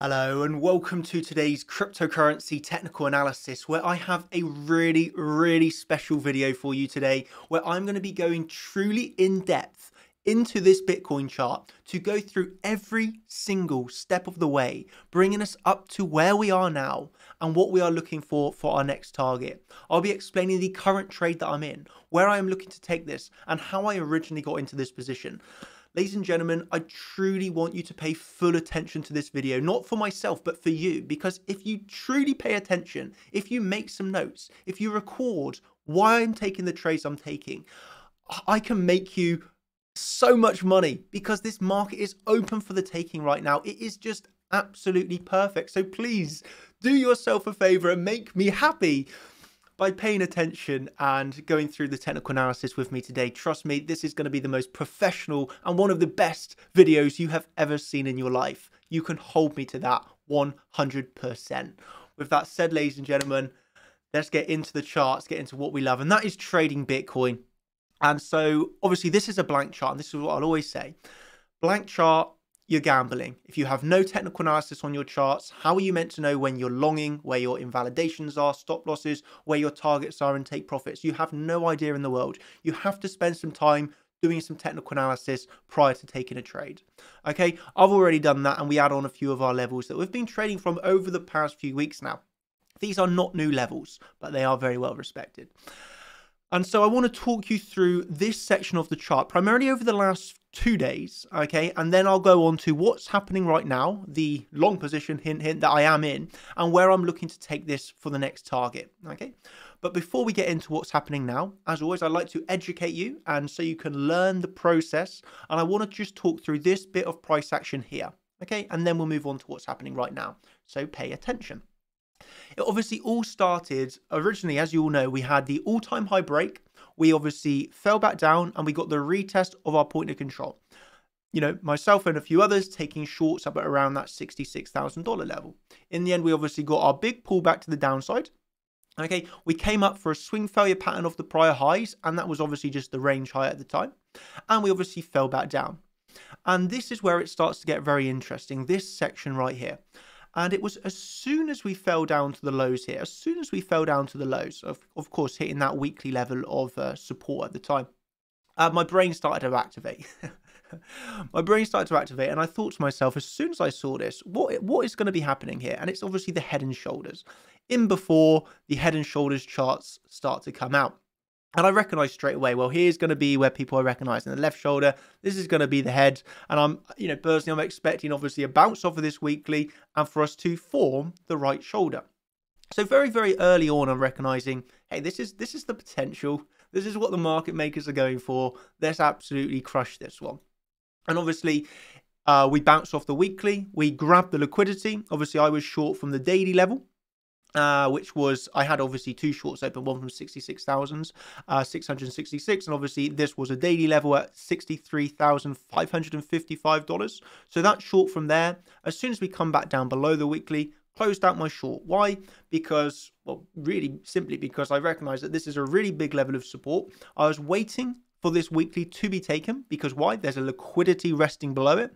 Hello and welcome to today's cryptocurrency technical analysis where I have a really, really special video for you today where I'm going to be going truly in depth into this Bitcoin chart to go through every single step of the way, bringing us up to where we are now and what we are looking for for our next target. I'll be explaining the current trade that I'm in, where I am looking to take this and how I originally got into this position. Ladies and gentlemen, I truly want you to pay full attention to this video, not for myself, but for you, because if you truly pay attention, if you make some notes, if you record why I'm taking the trades I'm taking, I can make you so much money because this market is open for the taking right now. It is just absolutely perfect. So please do yourself a favor and make me happy by paying attention and going through the technical analysis with me today. Trust me, this is going to be the most professional and one of the best videos you have ever seen in your life. You can hold me to that 100%. With that said, ladies and gentlemen, let's get into the charts, get into what we love, and that is trading Bitcoin. And so, obviously, this is a blank chart, and this is what I'll always say. Blank chart you're gambling. If you have no technical analysis on your charts, how are you meant to know when you're longing, where your invalidations are, stop losses, where your targets are, and take profits? You have no idea in the world. You have to spend some time doing some technical analysis prior to taking a trade. Okay, I've already done that, and we add on a few of our levels that we've been trading from over the past few weeks now. These are not new levels, but they are very well respected. And so I want to talk you through this section of the chart, primarily over the last two days, okay? And then I'll go on to what's happening right now, the long position, hint, hint, that I am in, and where I'm looking to take this for the next target, okay? But before we get into what's happening now, as always, I'd like to educate you and so you can learn the process. And I want to just talk through this bit of price action here, okay? And then we'll move on to what's happening right now. So pay attention. It obviously all started originally, as you all know, we had the all time high break. We obviously fell back down and we got the retest of our point of control. You know, myself and a few others taking shorts up at around that $66,000 level. In the end, we obviously got our big pullback to the downside. Okay, we came up for a swing failure pattern of the prior highs, and that was obviously just the range high at the time. And we obviously fell back down. And this is where it starts to get very interesting, this section right here. And it was as soon as we fell down to the lows here, as soon as we fell down to the lows, of, of course, hitting that weekly level of uh, support at the time, uh, my brain started to activate. my brain started to activate, and I thought to myself, as soon as I saw this, what what is going to be happening here? And it's obviously the head and shoulders. In before the head and shoulders charts start to come out. And I recognize straight away, well, here's going to be where people are recognizing the left shoulder. This is going to be the head. And I'm, you know, personally, I'm expecting obviously a bounce off of this weekly and for us to form the right shoulder. So very, very early on, I'm recognizing, hey, this is this is the potential. This is what the market makers are going for. Let's absolutely crush this one. And obviously, uh, we bounced off the weekly. We grabbed the liquidity. Obviously, I was short from the daily level uh, which was I had obviously two shorts open, one from 66,000, uh, 666, and obviously this was a daily level at $63,555. So that short from there, as soon as we come back down below the weekly, closed out my short. Why? Because, well, really simply because I recognize that this is a really big level of support. I was waiting for this weekly to be taken because why? There's a liquidity resting below it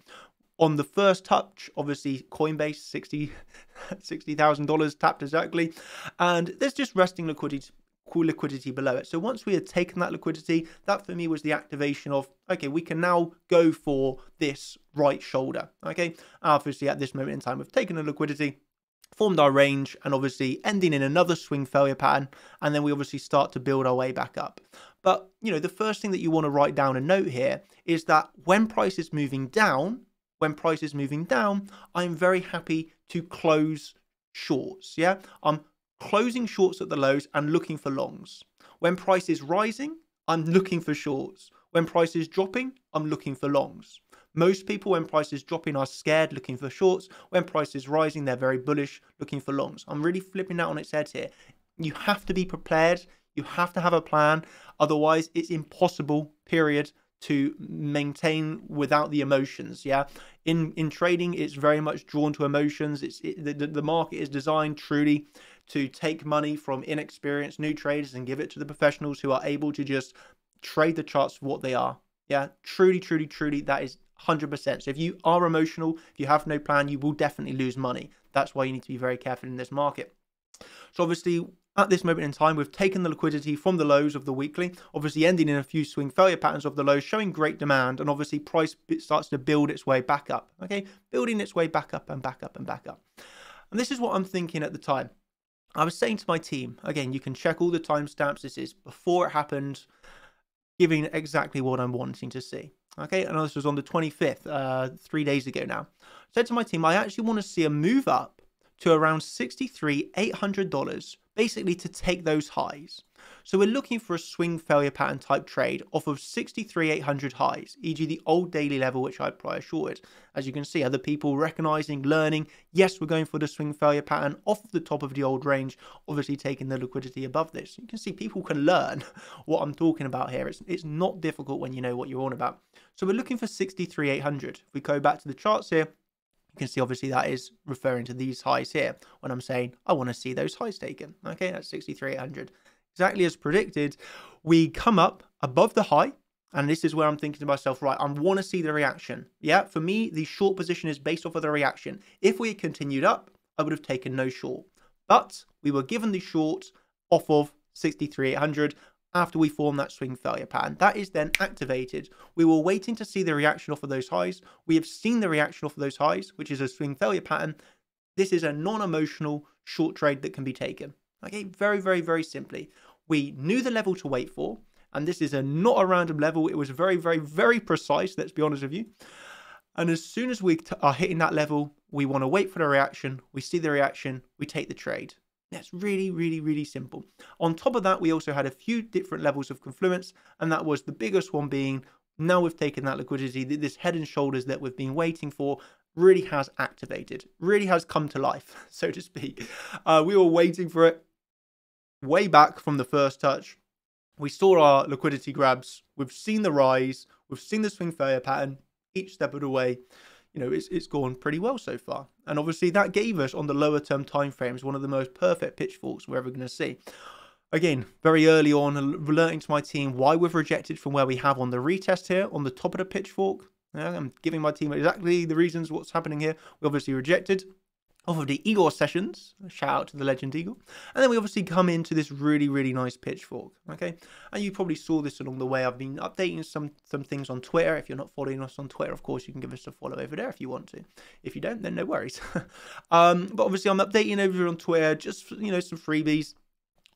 on the first touch, obviously Coinbase, 60 $60,000 tapped exactly. And there's just resting liquidity cool liquidity below it. So once we had taken that liquidity, that for me was the activation of, okay, we can now go for this right shoulder. Okay, obviously at this moment in time, we've taken the liquidity, formed our range, and obviously ending in another swing failure pattern. And then we obviously start to build our way back up. But, you know, the first thing that you want to write down a note here is that when price is moving down, when price is moving down, I'm very happy to close shorts. Yeah, I'm closing shorts at the lows and looking for longs. When price is rising, I'm looking for shorts. When price is dropping, I'm looking for longs. Most people, when price is dropping, are scared, looking for shorts. When price is rising, they're very bullish, looking for longs. I'm really flipping that on its head here. You have to be prepared. You have to have a plan. Otherwise, it's impossible, period, to maintain without the emotions yeah in in trading it's very much drawn to emotions it's it, the, the market is designed truly to take money from inexperienced new traders and give it to the professionals who are able to just trade the charts for what they are yeah truly truly truly that is 100%. So if you are emotional, if you have no plan, you will definitely lose money. That's why you need to be very careful in this market. So obviously, at this moment in time, we've taken the liquidity from the lows of the weekly, obviously ending in a few swing failure patterns of the lows, showing great demand, and obviously price starts to build its way back up. Okay, building its way back up and back up and back up. And this is what I'm thinking at the time. I was saying to my team, again, you can check all the timestamps. This is before it happened, giving exactly what I'm wanting to see. Okay, and this was on the 25th, uh, three days ago now. I said to my team, I actually want to see a move up to around $63,800 basically to take those highs. So we're looking for a swing failure pattern type trade off of 63,800 highs, e.g. the old daily level which I prior shorted. As you can see, other people recognizing, learning, yes, we're going for the swing failure pattern off of the top of the old range, obviously taking the liquidity above this. You can see people can learn what I'm talking about here. It's, it's not difficult when you know what you're on about. So we're looking for 63,800. If we go back to the charts here, you can see obviously that is referring to these highs here when I'm saying I want to see those highs taken. Okay, that's 6,300. Exactly as predicted, we come up above the high. And this is where I'm thinking to myself, right, I want to see the reaction. Yeah, for me, the short position is based off of the reaction. If we had continued up, I would have taken no short. But we were given the short off of 6,300 after we form that swing failure pattern. That is then activated. We were waiting to see the reaction off of those highs. We have seen the reaction off of those highs, which is a swing failure pattern. This is a non-emotional short trade that can be taken. Okay, very, very, very simply. We knew the level to wait for, and this is a not a random level. It was very, very, very precise, let's be honest with you. And as soon as we are hitting that level, we want to wait for the reaction. We see the reaction, we take the trade. That's really, really, really simple. On top of that, we also had a few different levels of confluence, and that was the biggest one being now we've taken that liquidity, this head and shoulders that we've been waiting for really has activated, really has come to life, so to speak. Uh, we were waiting for it way back from the first touch. We saw our liquidity grabs, we've seen the rise, we've seen the swing failure pattern each step of the way you know, it's, it's gone pretty well so far. And obviously that gave us on the lower term timeframes one of the most perfect pitchforks we're ever going to see. Again, very early on, alerting to my team why we've rejected from where we have on the retest here on the top of the pitchfork. Yeah, I'm giving my team exactly the reasons what's happening here. We obviously rejected off of the Igor sessions. Shout out to the legend Igor. And then we obviously come into this really, really nice pitchfork. Okay. And you probably saw this along the way. I've been updating some some things on Twitter. If you're not following us on Twitter, of course, you can give us a follow over there if you want to. If you don't, then no worries. um, but obviously I'm updating over on Twitter, just you know, some freebies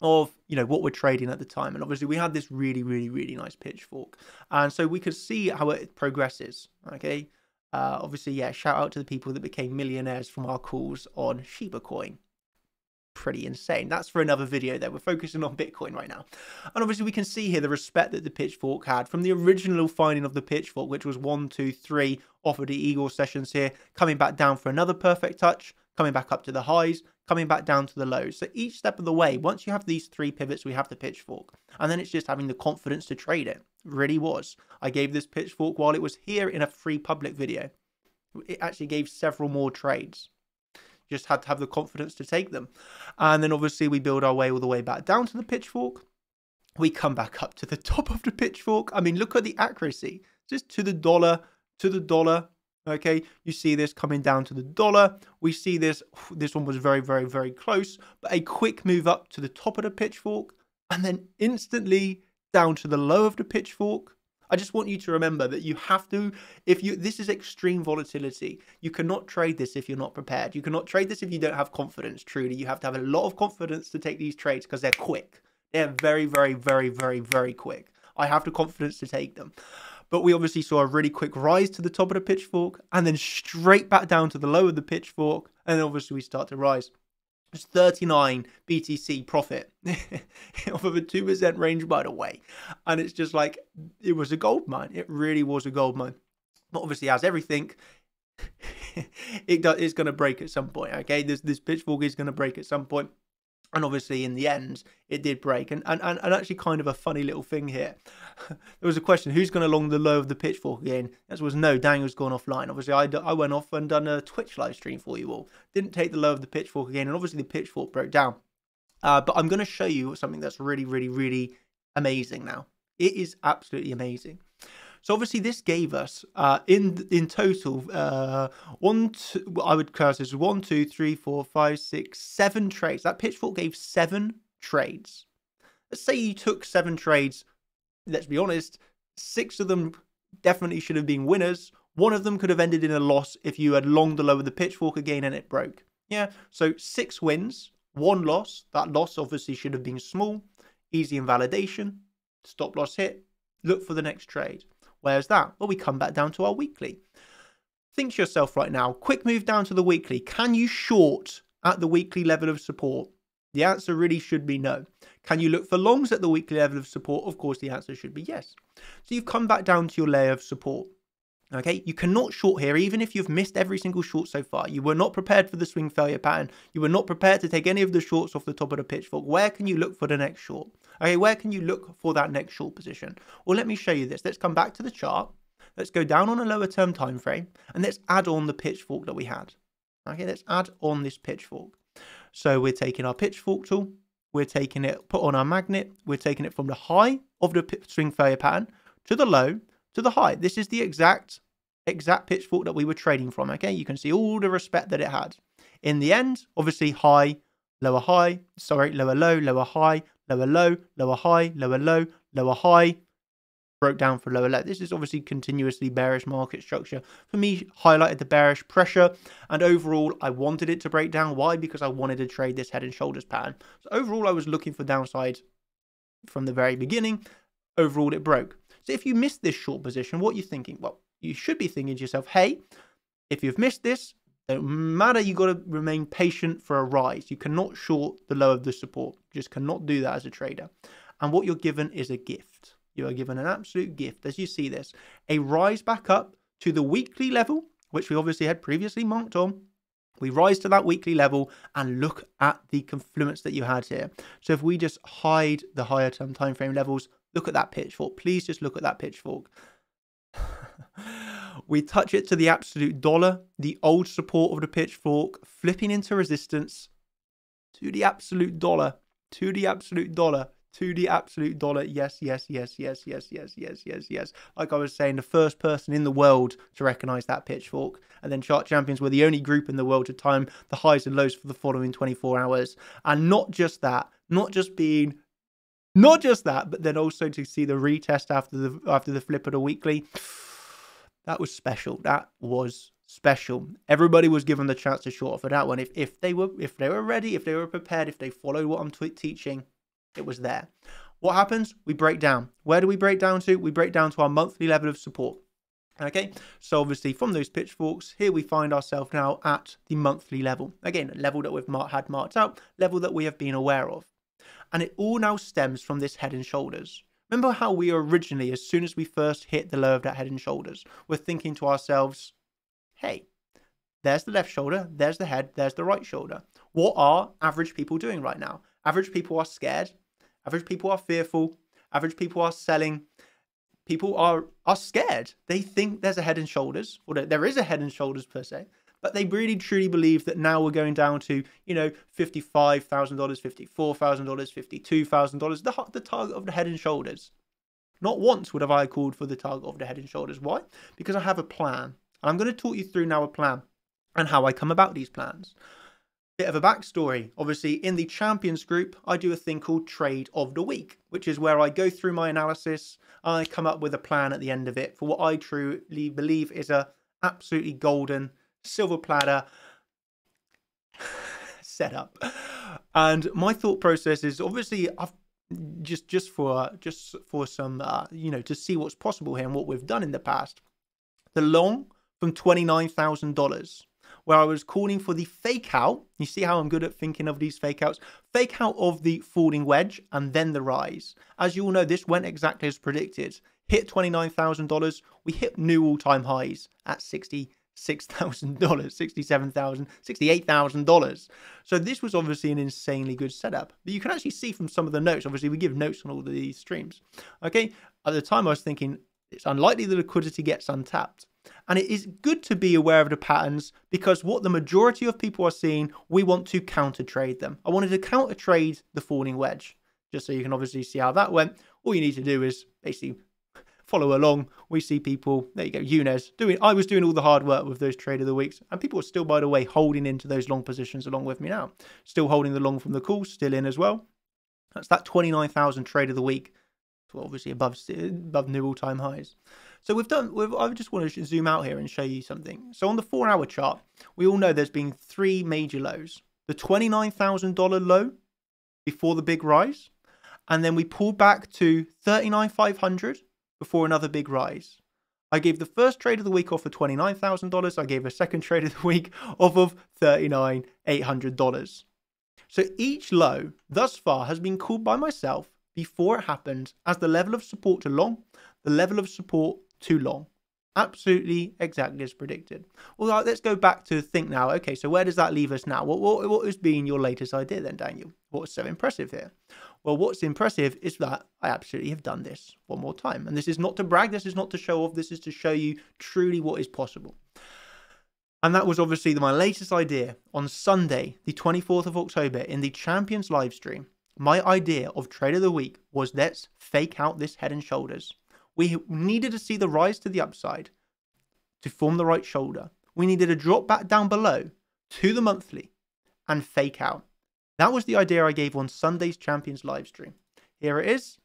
of you know what we're trading at the time and obviously we had this really really really nice pitchfork and so we could see how it progresses okay uh, obviously, yeah, shout out to the people that became millionaires from our calls on Shiba Coin. Pretty insane. That's for another video there. We're focusing on Bitcoin right now. And obviously we can see here the respect that the Pitchfork had from the original finding of the Pitchfork, which was one, two, three off of the Eagle sessions here, coming back down for another perfect touch, coming back up to the highs, coming back down to the lows. So each step of the way, once you have these three pivots, we have the pitchfork. And then it's just having the confidence to trade it. Really was. I gave this pitchfork while it was here in a free public video. It actually gave several more trades. Just had to have the confidence to take them. And then obviously we build our way all the way back down to the pitchfork. We come back up to the top of the pitchfork. I mean, look at the accuracy. Just to the dollar, to the dollar, Okay, you see this coming down to the dollar. We see this, this one was very, very, very close, but a quick move up to the top of the pitchfork and then instantly down to the low of the pitchfork. I just want you to remember that you have to, if you, this is extreme volatility. You cannot trade this if you're not prepared. You cannot trade this if you don't have confidence, truly. You have to have a lot of confidence to take these trades because they're quick. They're very, very, very, very, very quick. I have the confidence to take them. But we obviously saw a really quick rise to the top of the pitchfork and then straight back down to the low of the pitchfork. And obviously we start to rise. It's 39 BTC profit off of a 2% range, by the way. And it's just like, it was a gold mine. It really was a gold mine. But obviously, as everything, it is going to break at some point. Okay, this this pitchfork is going to break at some point and obviously in the end it did break. And, and and actually kind of a funny little thing here. There was a question who's going along the low of the pitchfork again? That was no daniel's gone offline. Obviously I, I went off and done a twitch live stream for you all. Didn't take the low of the pitchfork again and obviously the pitchfork broke down. Uh, but i'm going to show you something that's really really really amazing now. It is absolutely amazing So obviously this gave us uh, in in total uh, one two, I would class this one two three four five six seven trades. That pitchfork gave seven trades. Let's say you took seven trades. Let's be honest, six of them definitely should have been winners. One of them could have ended in a loss if you had longed the lower the pitchfork again and it broke. Yeah, so six wins, one loss. That loss obviously should have been small. Easy invalidation, stop loss hit, look for the next trade. Where's that? Well, we come back down to our weekly. Think to yourself right now, quick move down to the weekly. Can you short at the weekly level of support? The answer really should be no. Can you look for longs at the weekly level of support? Of course, the answer should be yes. So you've come back down to your layer of support. Okay, you cannot short here, even if you've missed every single short so far. You were not prepared for the swing failure pattern. You were not prepared to take any of the shorts off the top of the pitchfork. Where can you look for the next short? Okay, where can you look for that next short position? Well, let me show you this. Let's come back to the chart. Let's go down on a lower term time frame and let's add on the pitchfork that we had. Okay, let's add on this pitchfork. So we're taking our pitchfork tool, we're taking it, put on our magnet, we're taking it from the high of the swing failure pattern to the low to the high. This is the exact exact pitchfork that we were trading from. Okay, you can see all the respect that it had. In the end, obviously high, lower high, sorry, lower low, lower high, lower low, lower high, lower low, lower high, broke down for lower low. This is obviously continuously bearish market structure. For me, highlighted the bearish pressure. And overall, I wanted it to break down. Why? Because I wanted to trade this head and shoulders pattern. So overall, I was looking for downside from the very beginning. Overall, it broke. So if you missed this short position, what are you thinking? Well, you should be thinking to yourself, hey, if you've missed this, no matter, you've got to remain patient for a rise. You cannot short the low of the support. You just cannot do that as a trader. And what you're given is a gift. You are given an absolute gift, as you see this, a rise back up to the weekly level, which we obviously had previously marked on. We rise to that weekly level and look at the confluence that you had here. So if we just hide the higher term time frame levels, look at that pitchfork. Please just look at that pitchfork. We touch it to the absolute dollar, the old support of the pitchfork, flipping into resistance to the absolute dollar, to the absolute dollar, to the absolute dollar. Yes, yes, yes, yes, yes, yes, yes, yes, yes. Like I was saying, the first person in the world to recognize that pitchfork. And then Chart Champions were the only group in the world to time the highs and lows for the following 24 hours. And not just that, not just being not just that, but then also to see the retest after the after the flip of the weekly. That was special. That was special. Everybody was given the chance to short for that one. If if they were if they were ready, if they were prepared, if they followed what I'm teaching, it was there. What happens? We break down. Where do we break down to? We break down to our monthly level of support. Okay, so obviously from those pitchforks, here we find ourselves now at the monthly level. Again, a level that we've had marked out, level that we have been aware of. And it all now stems from this head and shoulders. Remember how we originally, as soon as we first hit the low of that head and shoulders, we're thinking to ourselves, hey, there's the left shoulder, there's the head, there's the right shoulder. What are average people doing right now? Average people are scared, average people are fearful, average people are selling. People are are scared. They think there's a head and shoulders, or there is a head and shoulders per se, but they really truly believe that now we're going down to, you know, $55,000, $54,000, $52,000, the, the target of the head and shoulders. Not once would have I called for the target of the head and shoulders. Why? Because I have a plan. And I'm going to talk you through now a plan and how I come about these plans. Bit of a backstory. Obviously, in the champions group, I do a thing called trade of the week, which is where I go through my analysis. I come up with a plan at the end of it for what I truly believe is a absolutely golden silver platter setup. And my thought process is obviously I've just just for just for some uh, you know to see what's possible here and what we've done in the past. The long from twenty nine thousand dollars, where I was calling for the fake out. You see how I'm good at thinking of these fake outs. Fake out of the falling wedge and then the rise. As you all know, this went exactly as predicted. Hit twenty nine thousand dollars. We hit new all time highs at sixty $6,000, $67,000, $68,000. So this was obviously an insanely good setup. But you can actually see from some of the notes, obviously we give notes on all of these streams. Okay, at the time I was thinking it's unlikely the liquidity gets untapped. And it is good to be aware of the patterns because what the majority of people are seeing, we want to counter trade them. I wanted to counter trade the falling wedge, just so you can obviously see how that went. All you need to do is basically follow along. We see people, there you go, Younes, doing, I was doing all the hard work with those trade of the weeks. And people are still, by the way, holding into those long positions along with me now. Still holding the long from the call, still in as well. That's that 29,000 trade of the week. So obviously above above new all-time highs. So we've done. We've, I just want to zoom out here and show you something. So on the four-hour chart, we all know there's been three major lows: the twenty-nine thousand dollar low before the big rise, and then we pulled back to thirty-nine five hundred before another big rise. I gave the first trade of the week off for $29,000. I gave a second trade of the week off of $39,800. So each low thus far has been called by myself before it happened as the level of support to long, the level of support too long. Absolutely exactly as predicted. Well, let's go back to think now. Okay, so where does that leave us now? What, what, what has been your latest idea then, Daniel? What's so impressive here? Well, what's impressive is that I absolutely have done this one more time. And this is not to brag, this is not to show off, this is to show you truly what is possible. And that was obviously my latest idea on Sunday, the 24th of October, in the Champions live stream. My idea of trade of the week was let's fake out this head and shoulders. We needed to see the rise to the upside to form the right shoulder. We needed to drop back down below to the monthly and fake out. That was the idea I gave on Sunday's Champions live stream. Here it is.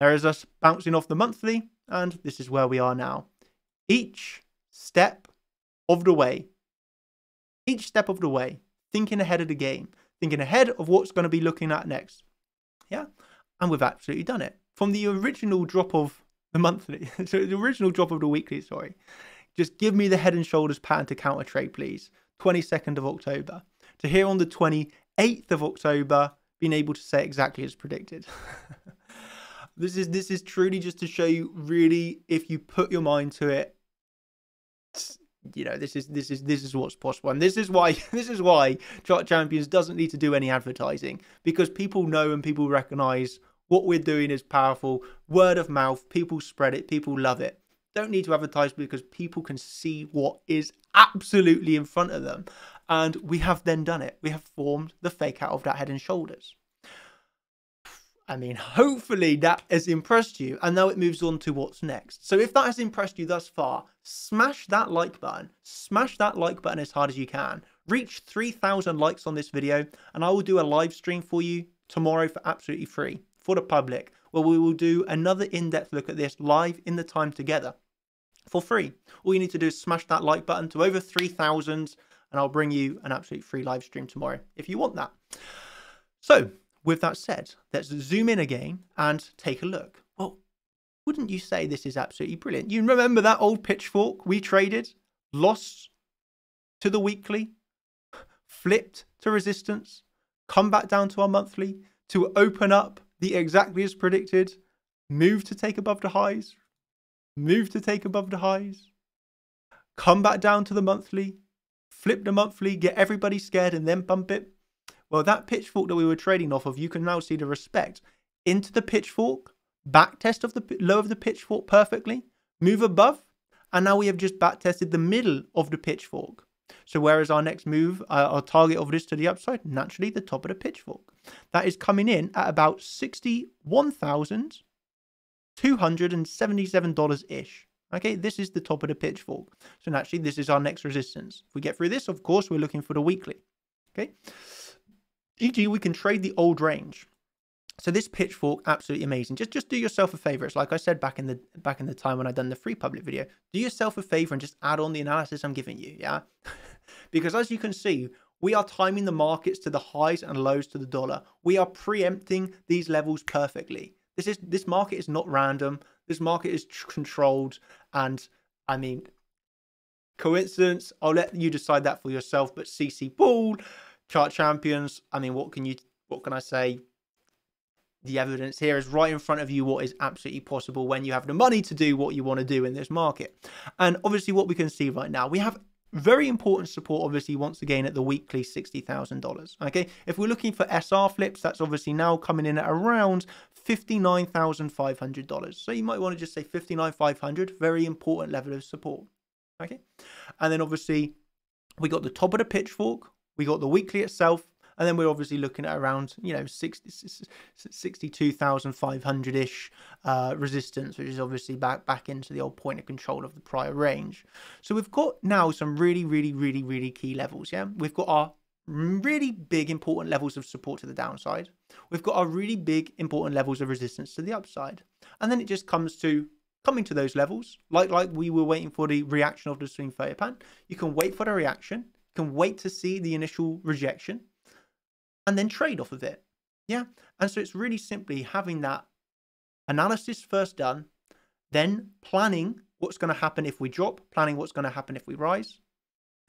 There is us bouncing off the monthly, and this is where we are now. Each step of the way, each step of the way, thinking ahead of the game, thinking ahead of what's going to be looking at next. Yeah, and we've absolutely done it from the original drop of the monthly, so the original drop of the weekly. Sorry, just give me the head and shoulders pattern to counter trade, please. 22nd of October to here on the 28th of October, being able to say exactly as predicted. this is this is truly just to show you really if you put your mind to it you know this is this is this is what's possible. And this is why this is why chart champions doesn't need to do any advertising. Because people know and people recognize what we're doing is powerful. Word of mouth people spread it people love it. Don't need to advertise because people can see what is absolutely in front of them and we have then done it we have formed the fake out of that head and shoulders I mean, hopefully that has impressed you. And now it moves on to what's next. So if that has impressed you thus far, smash that like button. Smash that like button as hard as you can. Reach 3,000 likes on this video, and I will do a live stream for you tomorrow for absolutely free for the public, where we will do another in-depth look at this live in the time together for free. All you need to do is smash that like button to over 3,000, and I'll bring you an absolute free live stream tomorrow if you want that. So with that said, let's zoom in again and take a look. Well, wouldn't you say this is absolutely brilliant? You remember that old pitchfork we traded, lost to the weekly, flipped to resistance, come back down to our monthly, to open up the exactly as predicted, move to take above the highs, move to take above the highs, come back down to the monthly, flip the monthly, get everybody scared and then bump it well, that pitchfork that we were trading off of, you can now see the respect into the pitchfork, back test of the low of the pitchfork perfectly, move above, and now we have just back tested the middle of the pitchfork. So where is our next move, uh, our target of this to the upside? Naturally, the top of the pitchfork. That is coming in at about $61,277-ish. Okay, this is the top of the pitchfork. So naturally, this is our next resistance. If we get through this, of course, we're looking for the weekly. Okay. E.g., we can trade the old range. So this pitchfork, absolutely amazing. Just just do yourself a favor. It's like I said back in the back in the time when I done the free public video. Do yourself a favor and just add on the analysis I'm giving you. Yeah, because as you can see, we are timing the markets to the highs and lows to the dollar. We are preempting these levels perfectly. This is this market is not random. This market is controlled, and I mean, coincidence. I'll let you decide that for yourself. But CC Pool chart champions. I mean, what can you, what can I say? The evidence here is right in front of you what is absolutely possible when you have the money to do what you want to do in this market. And obviously, what we can see right now, we have very important support, obviously, once again at the weekly $60,000. Okay, if we're looking for SR flips, that's obviously now coming in at around $59,500. So you might want to just say 59,500, very important level of support. Okay, and then obviously, we got the top of the pitchfork, we got the weekly itself, And then we're obviously looking at around, you know, 62,500-ish uh, resistance, which is obviously back, back into the old point of control of the prior range. So we've got now some really, really, really, really key levels, yeah? We've got our really big important levels of support to the downside. We've got our really big important levels of resistance to the upside. And then it just comes to coming to those levels, like like we were waiting for the reaction of the swing failure pattern. You can wait for the reaction, you can wait to see the initial rejection, and then trade off of it. Yeah. And so it's really simply having that analysis first done, then planning what's going to happen if we drop, planning what's going to happen if we rise,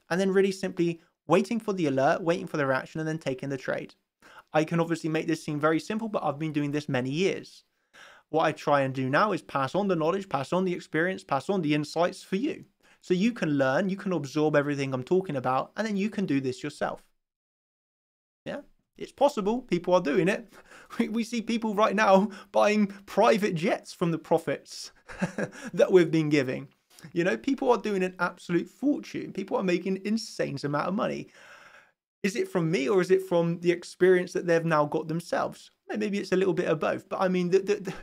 and then really simply waiting for the alert, waiting for the reaction, and then taking the trade. I can obviously make this seem very simple, but I've been doing this many years. What I try and do now is pass on the knowledge, pass on the experience, pass on the insights for you. So you can learn, you can absorb everything I'm talking about, and then you can do this yourself. It's possible. People are doing it. We, we see people right now buying private jets from the profits that we've been giving. You know, people are doing an absolute fortune. People are making insane amount of money. Is it from me or is it from the experience that they've now got themselves? Maybe it's a little bit of both. But I mean, the, the, the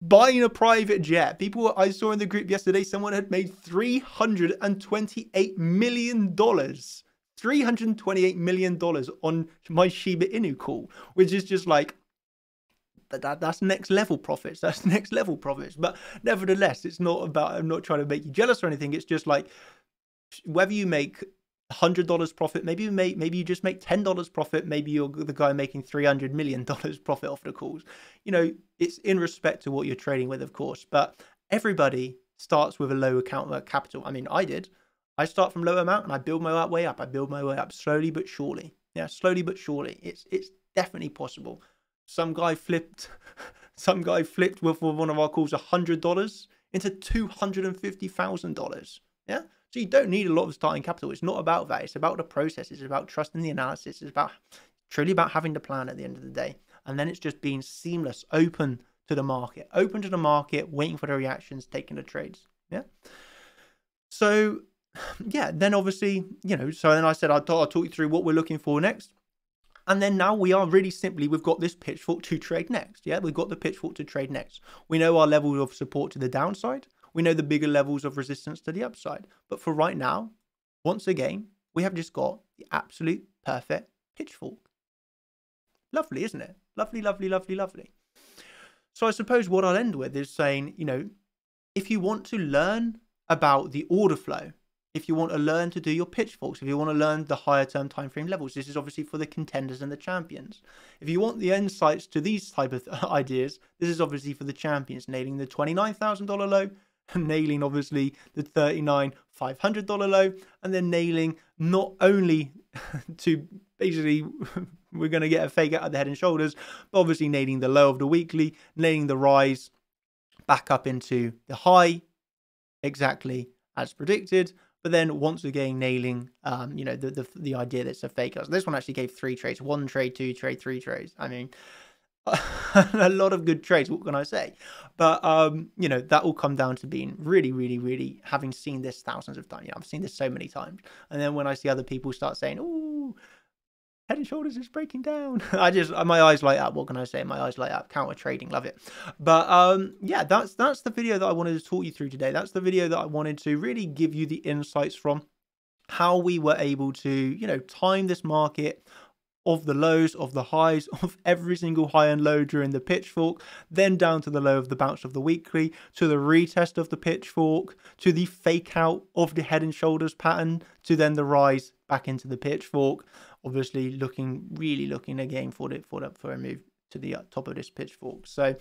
buying a private jet. People I saw in the group yesterday, someone had made $328 million. $328 million on my Shiba Inu call, which is just like, that, that's next level profits. That's next level profits. But nevertheless, it's not about, I'm not trying to make you jealous or anything. It's just like, whether you make hundred dollars profit. Maybe you make maybe you just make ten dollars profit. Maybe you're the guy making three hundred million dollars profit off the calls. You know, it's in respect to what you're trading with, of course. But everybody starts with a low account uh, capital. I mean, I did. I start from low amount and I build my way up. I build my way up slowly but surely. Yeah, slowly but surely. It's it's definitely possible. Some guy flipped. Some guy flipped with one of our calls hundred dollars into two hundred and fifty thousand dollars. Yeah, so you don't need a lot of starting capital. It's not about that. It's about the process. It's about trusting the analysis. It's about truly about having the plan at the end of the day. And then it's just being seamless, open to the market, open to the market, waiting for the reactions, taking the trades. Yeah. So, yeah, then obviously, you know, so then I said I'll, I'll talk you through what we're looking for next. And then now we are really simply, we've got this pitchfork to trade next. Yeah, we've got the pitchfork to trade next. We know our level of support to the downside. We know the bigger levels of resistance to the upside. But for right now, once again, we have just got the absolute perfect pitchfork. Lovely, isn't it? Lovely, lovely, lovely, lovely. So I suppose what I'll end with is saying, you know, if you want to learn about the order flow, if you want to learn to do your pitchforks, if you want to learn the higher term time frame levels, this is obviously for the contenders and the champions. If you want the insights to these type of ideas, this is obviously for the champions, nailing the $29,000 low, nailing obviously the 39 $500 low and then nailing not only to basically we're going to get a fake out of the head and shoulders but obviously nailing the low of the weekly nailing the rise back up into the high exactly as predicted but then once again nailing um you know the the, the idea that it's a fake so this one actually gave three trades one trade two trade three trades i mean a lot of good trades. What can I say? But um, you know, that will come down to being really, really, really having seen this thousands of times. You know, I've seen this so many times. And then when I see other people start saying, "Oh, head and shoulders is breaking down," I just my eyes light up. What can I say? My eyes light up. Counter trading, love it. But um, yeah, that's that's the video that I wanted to talk you through today. That's the video that I wanted to really give you the insights from how we were able to, you know, time this market of the lows, of the highs, of every single high and low during the pitchfork, then down to the low of the bounce of the weekly, to the retest of the pitchfork, to the fake out of the head and shoulders pattern, to then the rise back into the pitchfork. Obviously, looking really looking again for it for for a move to the top of this pitchfork. So,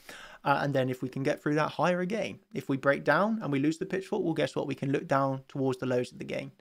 uh, and then if we can get through that higher again, if we break down and we lose the pitchfork, well, guess what? We can look down towards the lows of the game.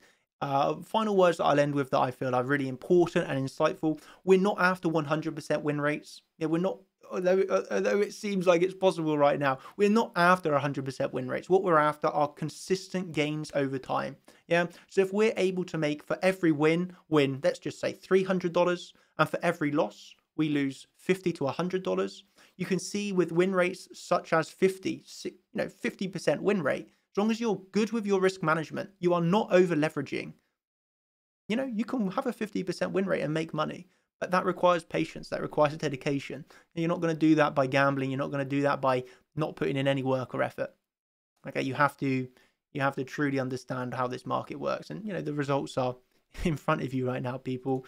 Uh, final words that I'll end with that I feel are really important and insightful. We're not after 100% win rates. Yeah, we're not. Although, uh, although it seems like it's possible right now, we're not after 100% win rates. What we're after are consistent gains over time. Yeah. So if we're able to make for every win, win, let's just say $300, and for every loss, we lose 50 to $100, you can see with win rates such as 50, you know, 50% win rate, as long as you're good with your risk management, you are not over leveraging. You know, you can have a 50% win rate and make money. But that requires patience, that requires a dedication. And you're not going to do that by gambling, you're not going to do that by not putting in any work or effort. Okay, you have to you have to truly understand how this market works. And you know, the results are in front of you right now, people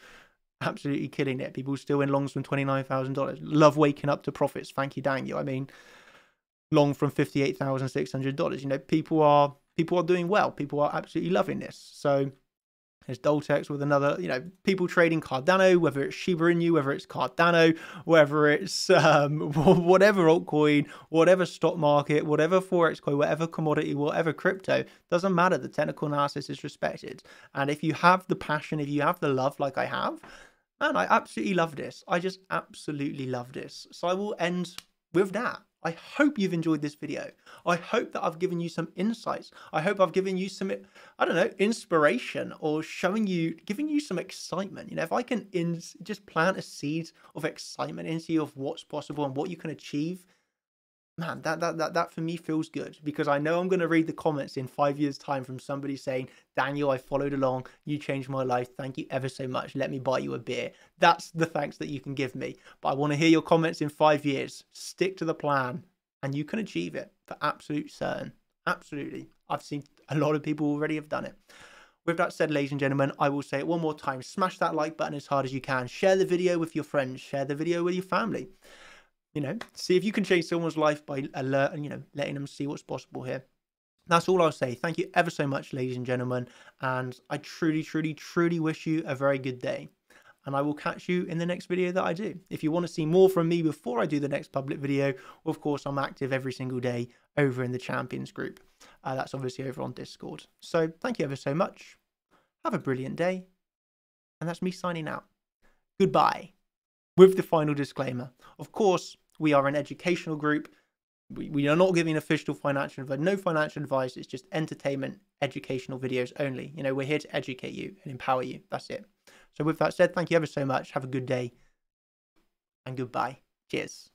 absolutely killing it. People still in longs from $29,000. Love waking up to profits. Thank you, Daniel. I mean, long from $58,600. You know, people are people are doing well. People are absolutely loving this. So there's Doltex with another, you know, people trading Cardano, whether it's Shiba Inu, whether it's Cardano, whether it's um, whatever altcoin, whatever stock market, whatever forex coin, whatever commodity, whatever crypto, doesn't matter. The technical analysis is respected. And if you have the passion, if you have the love like I have, man, I absolutely love this. I just absolutely love this. So I will end with that. I hope you've enjoyed this video. I hope that I've given you some insights. I hope I've given you some, I don't know, inspiration or showing you, giving you some excitement. You know, if I can in, just plant a seed of excitement into you of what's possible and what you can achieve, man, that, that, that, that for me feels good because I know I'm going to read the comments in five years' time from somebody saying, Daniel, I followed along. You changed my life. Thank you ever so much. Let me buy you a beer. That's the thanks that you can give me. But I want to hear your comments in five years. Stick to the plan and you can achieve it for absolute certain. Absolutely. I've seen a lot of people already have done it. With that said, ladies and gentlemen, I will say it one more time. Smash that like button as hard as you can. Share the video with your friends. Share the video with your family you know, see if you can change someone's life by alert and, you know, letting them see what's possible here. That's all I'll say. Thank you ever so much, ladies and gentlemen. And I truly, truly, truly wish you a very good day. And I will catch you in the next video that I do. If you want to see more from me before I do the next public video, of course, I'm active every single day over in the Champions group. Uh, that's obviously over on Discord. So thank you ever so much. Have a brilliant day. And that's me signing out. Goodbye. With the final disclaimer. Of course, we are an educational group. We, we are not giving official financial advice, no financial advice. It's just entertainment, educational videos only. You know, we're here to educate you and empower you. That's it. So with that said, thank you ever so much. Have a good day and goodbye. Cheers.